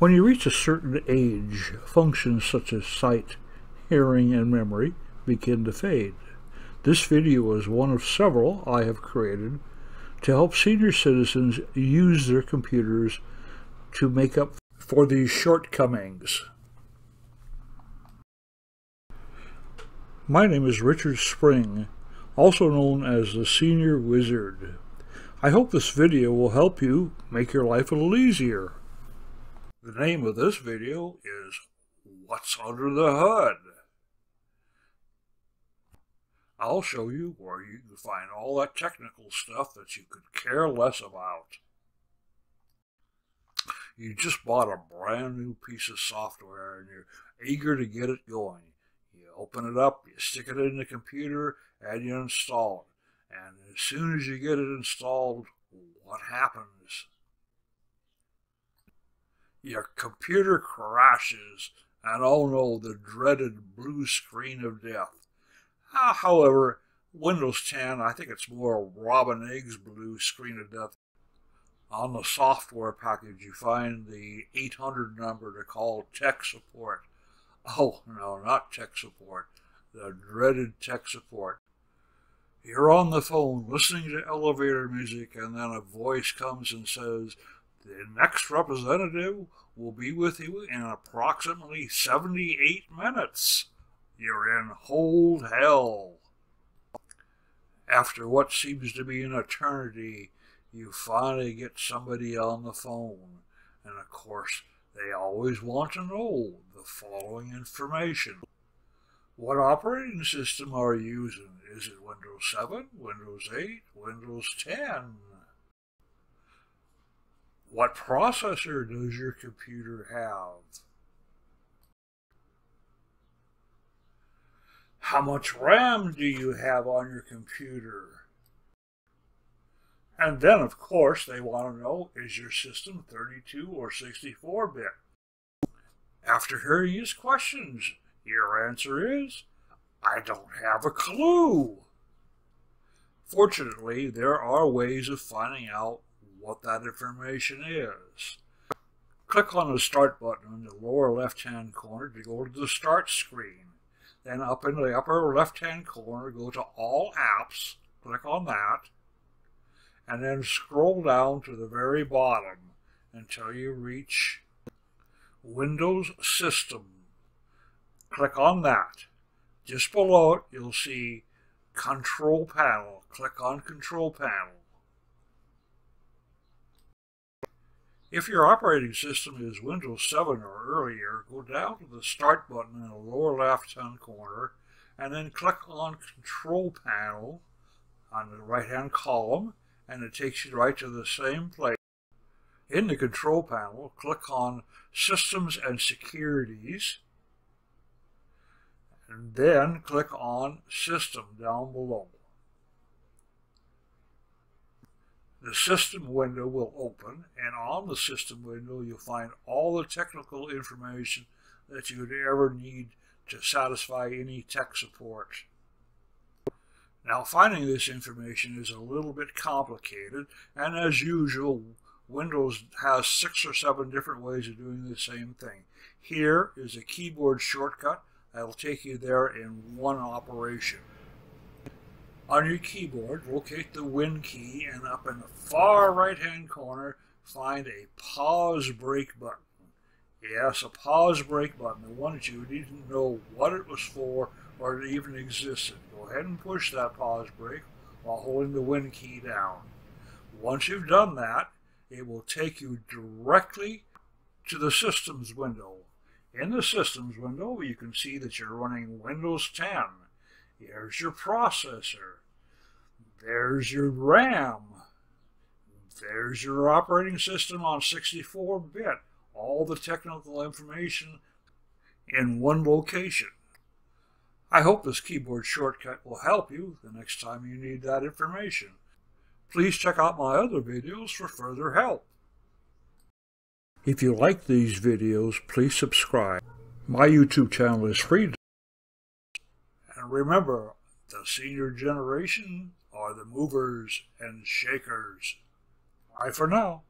When you reach a certain age, functions such as sight, hearing, and memory begin to fade. This video is one of several I have created to help senior citizens use their computers to make up for these shortcomings. My name is Richard Spring, also known as the Senior Wizard. I hope this video will help you make your life a little easier. The name of this video is What's Under the Hood? I'll show you where you can find all that technical stuff that you could care less about. You just bought a brand new piece of software and you're eager to get it going. You open it up, you stick it in the computer, and you install it. And as soon as you get it installed, what happens? Your computer crashes, and oh no, the dreaded blue screen of death. Uh, however, Windows 10, I think it's more Robin Eggs blue screen of death. On the software package, you find the 800 number to call tech support. Oh, no, not tech support. The dreaded tech support. You're on the phone listening to elevator music, and then a voice comes and says, The next representative will be with you in approximately 78 minutes. You're in hold hell. After what seems to be an eternity, you finally get somebody on the phone. And of course, they always want to know the following information. What operating system are you using? Is it Windows 7, Windows 8, Windows 10? What processor does your computer have? How much RAM do you have on your computer? And then, of course, they want to know, is your system 32 or 64-bit? After hearing these questions, your answer is, I don't have a clue. Fortunately, there are ways of finding out what that information is. Click on the Start button in the lower left-hand corner to go to the Start screen. Then up in the upper left-hand corner, go to All Apps, click on that, and then scroll down to the very bottom until you reach Windows System. Click on that. Just below it, you'll see Control Panel. Click on Control Panel. If your operating system is Windows 7 or earlier, go down to the Start button in the lower left-hand corner and then click on Control Panel on the right-hand column and it takes you right to the same place. In the Control Panel, click on Systems and Securities and then click on System down below. The system window will open, and on the system window you'll find all the technical information that you would ever need to satisfy any tech support. Now finding this information is a little bit complicated, and as usual, Windows has six or seven different ways of doing the same thing. Here is a keyboard shortcut that'll take you there in one operation. On your keyboard, locate the Win key and up in the far right hand corner, find a pause break button. Yes, a pause break button, the one that you didn't know what it was for or it even existed. Go ahead and push that pause break while holding the Win key down. Once you've done that, it will take you directly to the Systems window. In the Systems window, you can see that you're running Windows 10. Here's your processor. There's your RAM. There's your operating system on 64-bit. All the technical information in one location. I hope this keyboard shortcut will help you the next time you need that information. Please check out my other videos for further help. If you like these videos, please subscribe. My YouTube channel is free. And remember, the senior generation are the movers and shakers. Bye for now.